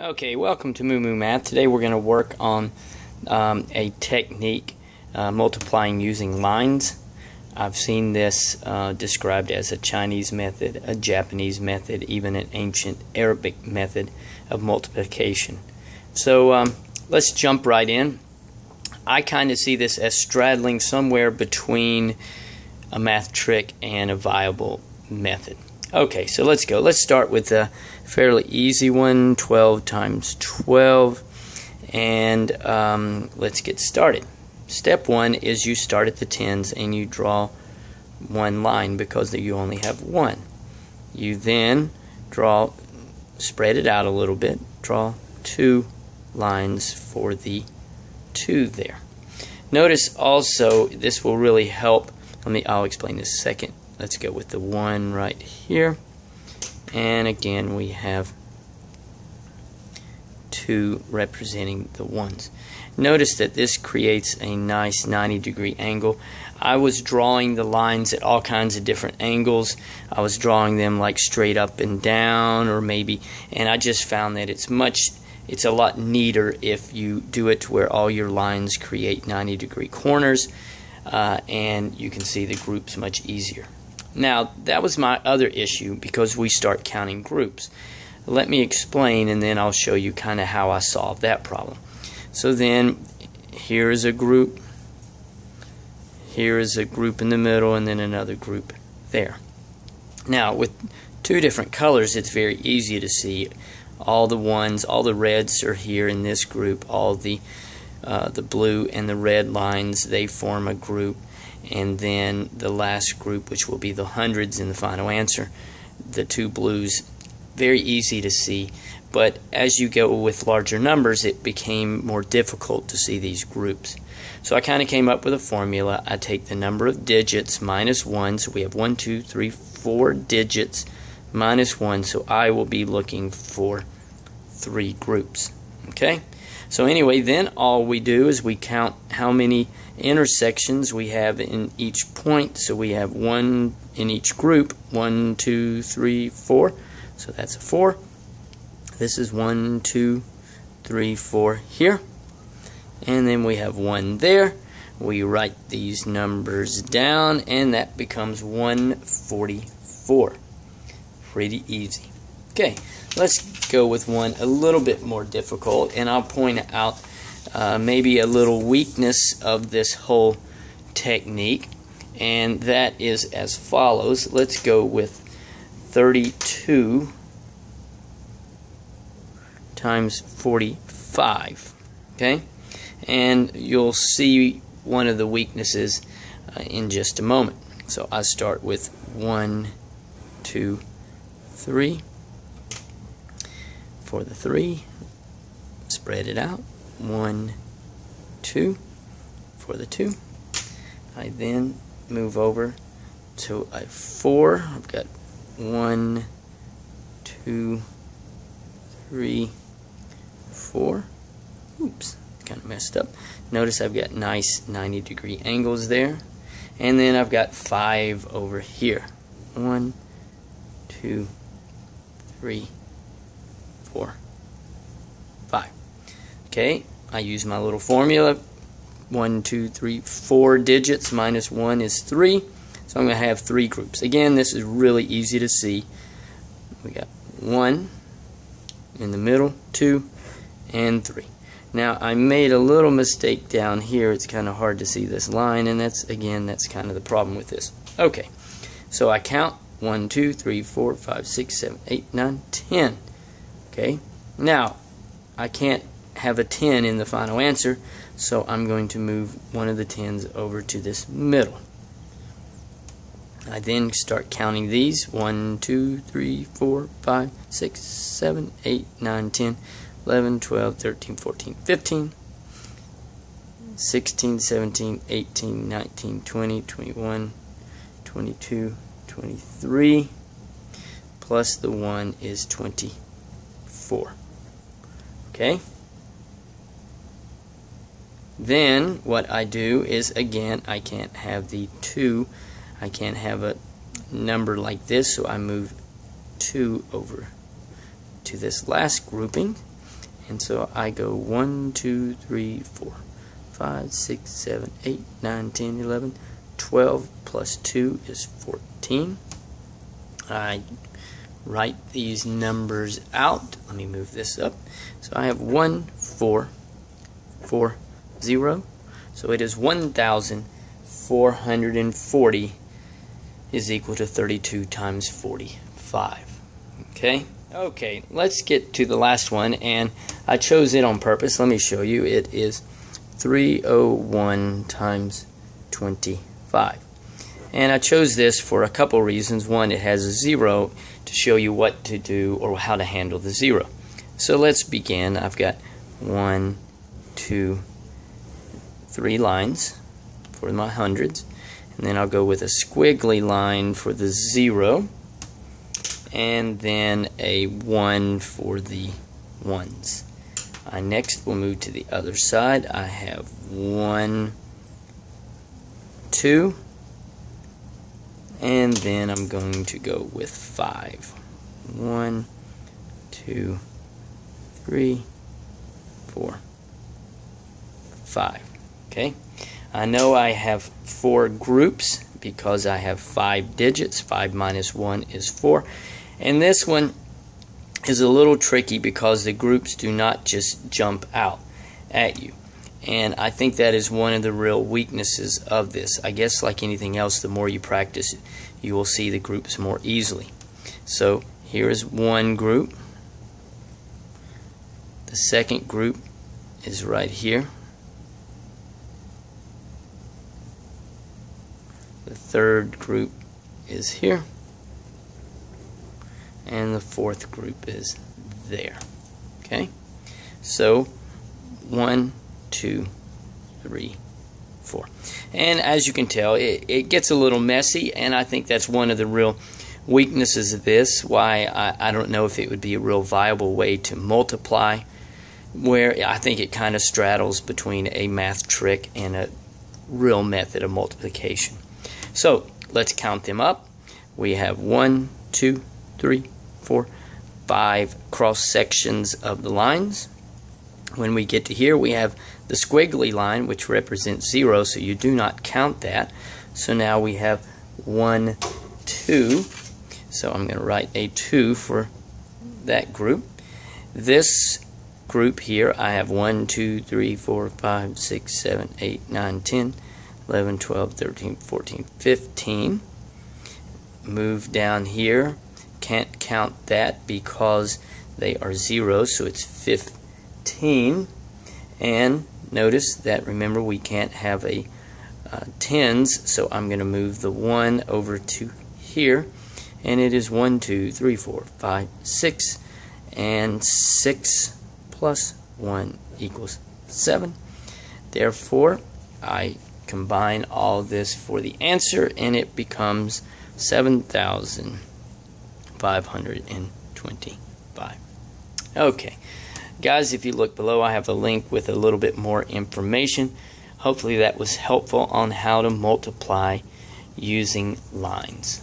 Okay, welcome to Moo Moo Math. Today we're going to work on um, a technique uh, multiplying using lines. I've seen this uh, described as a Chinese method, a Japanese method, even an ancient Arabic method of multiplication. So um, let's jump right in. I kind of see this as straddling somewhere between a math trick and a viable method. Okay, so let's go. Let's start with a fairly easy one 12 times 12. And um, let's get started. Step one is you start at the tens and you draw one line because you only have one. You then draw, spread it out a little bit, draw two lines for the two there. Notice also this will really help. Let me. I'll explain this second let's go with the one right here. And again we have two representing the ones. Notice that this creates a nice 90 degree angle. I was drawing the lines at all kinds of different angles. I was drawing them like straight up and down or maybe and I just found that it's much it's a lot neater if you do it where all your lines create 90 degree corners uh, and you can see the groups much easier now, that was my other issue because we start counting groups. Let me explain and then I'll show you kind of how I solved that problem. So then, here is a group, here is a group in the middle, and then another group there. Now, with two different colors, it's very easy to see all the ones, all the reds are here in this group, all the uh, the blue and the red lines, they form a group and then the last group which will be the hundreds in the final answer the two blues very easy to see. But as you go with larger numbers it became more difficult to see these groups. So I kind of came up with a formula. I take the number of digits minus 1 so we have one two three four digits minus 1 so I will be looking for three groups okay so anyway, then all we do is we count how many intersections we have in each point. So we have one in each group. One, two, three, four. So that's a four. This is one, two, three, four here. And then we have one there. We write these numbers down and that becomes 144. Pretty easy. Okay, let's go with one a little bit more difficult, and I'll point out uh, maybe a little weakness of this whole technique, and that is as follows. Let's go with 32 times 45. Okay, and you'll see one of the weaknesses uh, in just a moment. So I start with one, two, three for the three. Spread it out. One, two for the two. I then move over to a four. I've got one, two, three, four. Oops, kind of messed up. Notice I've got nice 90 degree angles there. And then I've got five over here. One, two, three, four, five. Okay, I use my little formula. One, two, three, four digits minus one is three. So I'm going to have three groups. Again, this is really easy to see. We got one in the middle, two, and three. Now I made a little mistake down here. It's kind of hard to see this line, and that's again that's kind of the problem with this. Okay, so I count one, two, three, four, five, six, seven, eight, nine, ten. Okay, now I can't have a 10 in the final answer, so I'm going to move one of the 10s over to this middle. I then start counting these 1, 2, 3, 4, 5, 6, 7, 8, 9, 10, 11, 12, 13, 14, 15, 16, 17, 18, 19, 20, 21, 22, 23, plus the 1 is 20. 4. Okay? Then what I do is again I can't have the 2 I can't have a number like this so I move 2 over to this last grouping And so I go 1, 2, 3, 4, 5, 6, 7, 8, 9, 10, 11, 12 plus 2 is 14. I write these numbers out. Let me move this up. So I have 1, 4, 4, 0. So it is 1,440 is equal to 32 times 45. Okay? Okay, let's get to the last one, and I chose it on purpose. Let me show you. It is 301 times 25. And I chose this for a couple reasons. One, it has a zero to show you what to do or how to handle the zero. So let's begin. I've got one, two, three lines for my hundreds. And then I'll go with a squiggly line for the zero and then a 1 for the ones. I next will move to the other side. I have 1, 2, and then I'm going to go with 5. 1, 2, 3, 4, 5. Okay? I know I have four groups because I have five digits. 5 minus 1 is 4. And this one is a little tricky because the groups do not just jump out at you. And I think that is one of the real weaknesses of this. I guess like anything else, the more you practice, you will see the groups more easily. So here is one group. The second group is right here. The third group is here and the fourth group is there. Okay? So, one, two, three, four. And as you can tell, it, it gets a little messy, and I think that's one of the real weaknesses of this, why I, I don't know if it would be a real viable way to multiply, where I think it kind of straddles between a math trick and a real method of multiplication. So, let's count them up. We have one, two, three, four, five cross sections of the lines. When we get to here, we have the squiggly line, which represents zero, so you do not count that. So now we have one, two. So I'm going to write a two for that group. This group here, I have 1, 2, 3, 4, 5, 6, 7, 8, 9, 10, 11, 12, 13, 14, 15. Move down here can't count that because they are 0, so it's 15. And notice that, remember, we can't have a uh, tens, so I'm going to move the 1 over to here. And it is 1, 2, 3, 4, 5, 6. And 6 plus 1 equals 7. Therefore, I combine all this for the answer, and it becomes 7,525 Okay, guys, if you look below, I have a link with a little bit more information. Hopefully, that was helpful on how to multiply using lines.